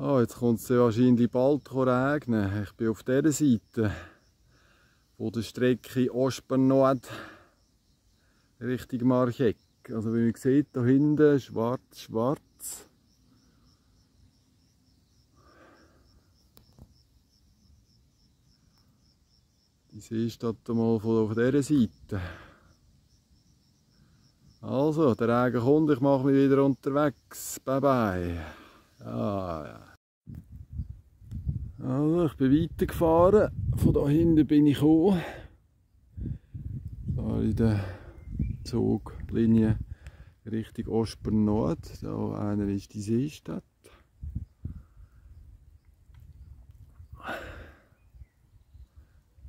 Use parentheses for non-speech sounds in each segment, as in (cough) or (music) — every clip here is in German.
Ah, jetzt kommt es wahrscheinlich bald regnen. Ich bin auf dieser Seite von der Strecke Ospern-Nord Richtung Marcheck. Also wie man sieht, da hinten schwarz, schwarz. Die Seestadt mal von dieser Seite. Also, der Regen kommt, ich mache mich wieder unterwegs. Bye bye. Ja. Also, ich bin weitergefahren. Von da hinten bin ich gekommen. Da in der Zuglinie Richtung Ospern Nord. Da einer ist die Seestadt.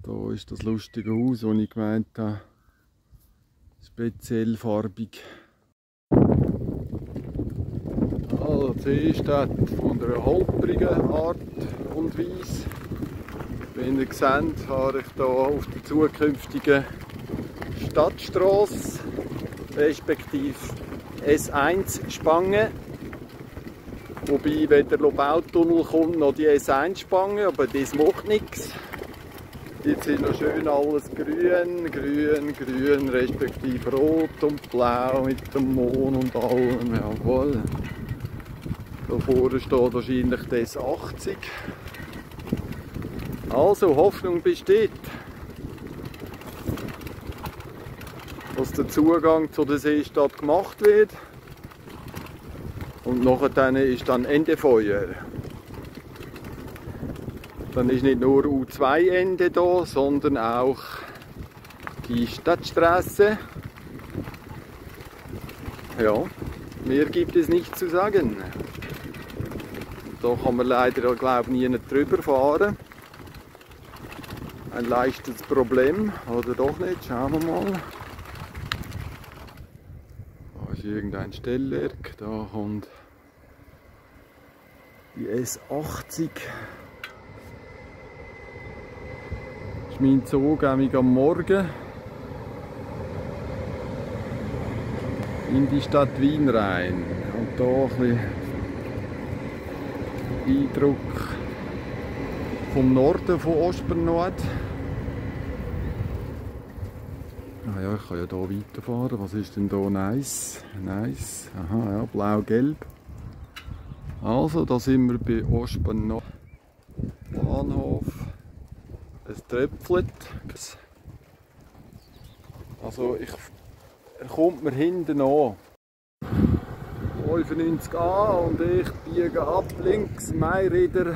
Da ist das lustige Haus, das ich gemeint habe, speziell farbig. Also die Seestadt von einer holprigen Art und Weise. Wie ihr seht, fahre ich hier auf der zukünftigen Stadtstraße, respektive S1 Spange. Wobei, wenn der Lobautunnel kommt, noch die S1 Spange, aber das macht nichts. Jetzt sind noch schön alles grün, grün, grün, respektive rot und blau mit dem Mond und allem. Jawohl. Da vorne steht wahrscheinlich das 80. Also, Hoffnung besteht, dass der Zugang zu der Seestadt gemacht wird. Und nachher ist dann Ende Feuer. Dann ist nicht nur U2-Ende da, sondern auch die Stadtstraße. Ja, mehr gibt es nicht zu sagen. Da kann man leider, glaube ich, nie drüber fahren. Ein leichtes Problem, oder doch nicht? Schauen wir mal. Da ist irgendein Stellwerk, da kommt die S80. Das ist mein Zug am Morgen in die Stadt Wien rein. Und da ein bisschen Eindruck vom Norden von Ospernord. Ah ja, ich kann ja hier weiterfahren. Was ist denn hier nice? Nice. Aha, ja, blau-gelb. Also, da sind wir bei Ospernord Bahnhof. Es tröpfelt. Also, ich, er kommt mir hinten an. 95a und ich biege ab links Mairäder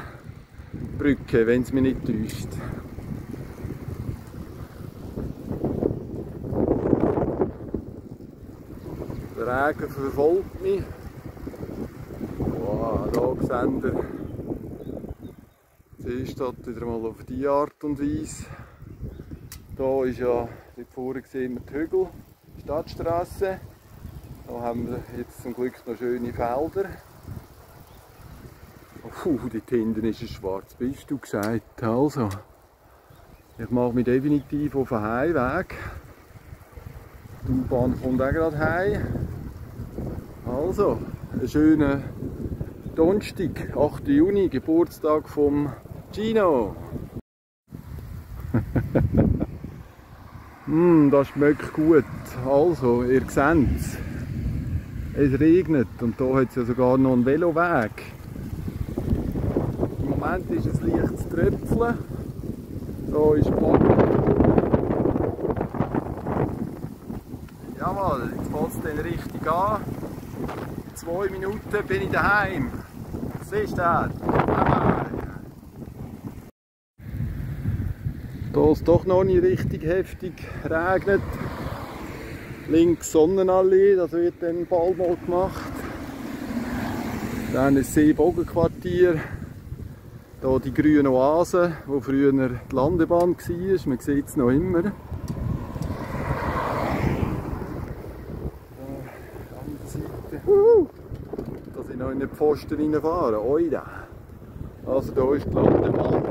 Brücke, wenn es mich nicht täuscht. Der Regen verfolgt mich. Wow, da ihr die Seestadt wieder mal auf diese Art und Weise. Hier ist ja, dort vorne sehen wir die Hügel, Stadtstraße. Da haben wir jetzt zum Glück noch schöne Felder. Uh, dort hinten ist es schwarz, bist du gesagt. Also, ich mache mich definitiv auf den Heimweg. Die U-Bahn kommt auch gerade heim. Also, einen schönen Donnerstag, 8. Juni, Geburtstag vom Gino. mm, (laughs) das schmeckt gut. Also, ihr seht es. Es regnet und hier hat es ja sogar noch einen Veloweg. Im Moment ist es leicht zu tröpfeln. Hier ist Boden. Jawohl, jetzt fängt es dann richtig an. In zwei Minuten bin ich daheim. Siehst du das? Da es doch noch nicht richtig heftig regnet, links Sonnenallee, das wird dann bald mal gemacht. Dann das Seebogenquartier, hier die grüne Oase, wo früher die Landebahn war, man sieht es noch immer. Da sind noch in den Pfosten reinfahren, oida. Also da ist die Landebahn.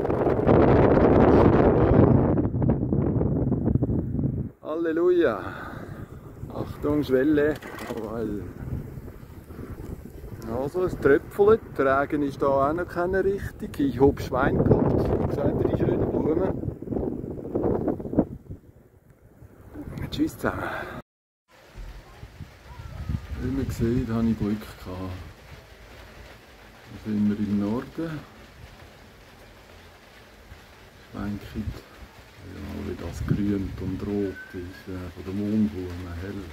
Halleluja. Achtung, Schwelle. Also, es tröpfelt. Der Regen ist da auch noch keine richtig. Ich habe Schwein gehabt. Seht ihr die schönen Blumen? Tschüss zusammen. Wie man sieht, habe ich Glück gehabt. Da sind wir im Norden. Schwenket, ja, wie das grünt und rot ist, äh, von der Mondblume hell.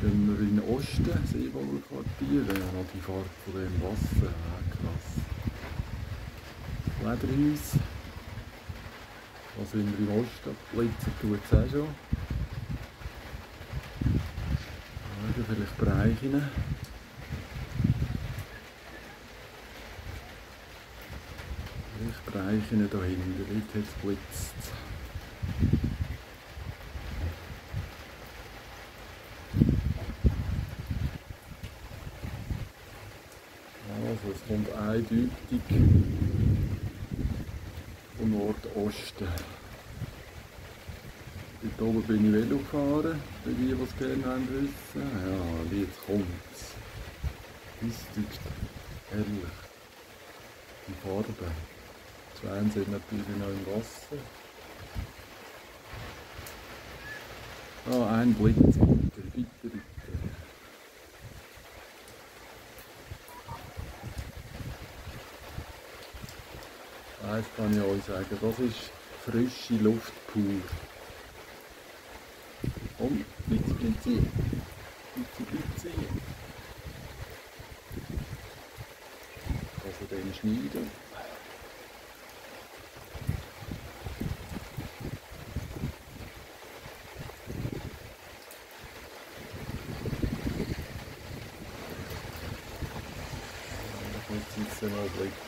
Wir in den Osten, Seewollquartier, ja, noch die Farbe von dem Wasser, ja, krass. Lederhaus. Da sind wir im Osten, blitzen tut es auch schon. Schauen, vielleicht Bereiche. Vielleicht Bereiche da hinten, dort hat es blitzt. Also es eindeutig vom Nordosten. Dort oben bin ich Velo gefahren, für die, die es gerne wissen. Ja, jetzt kommt es. Ist herrlich. Die Farbe. Die Schwäne sind natürlich noch im Wasser. Ah, ein Blitz, bitte, bitte, Eins kann ich euch sagen, das ist frische Luft pur. Komm, Blitzi, Blitzi. Blitzi, Blitzi. Also den schneiden. Jetzt sind mal blitzen.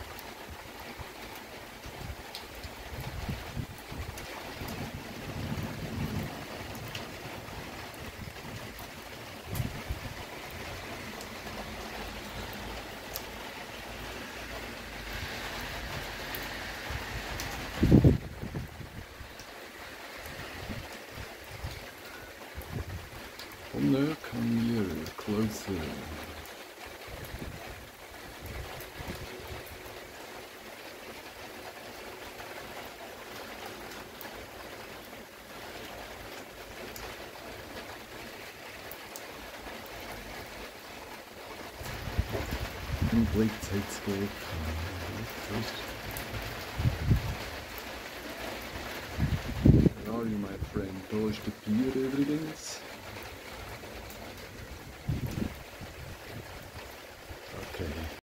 Ein Blitz hat es gut Where are you, my friend? Da ist der Pier übrigens.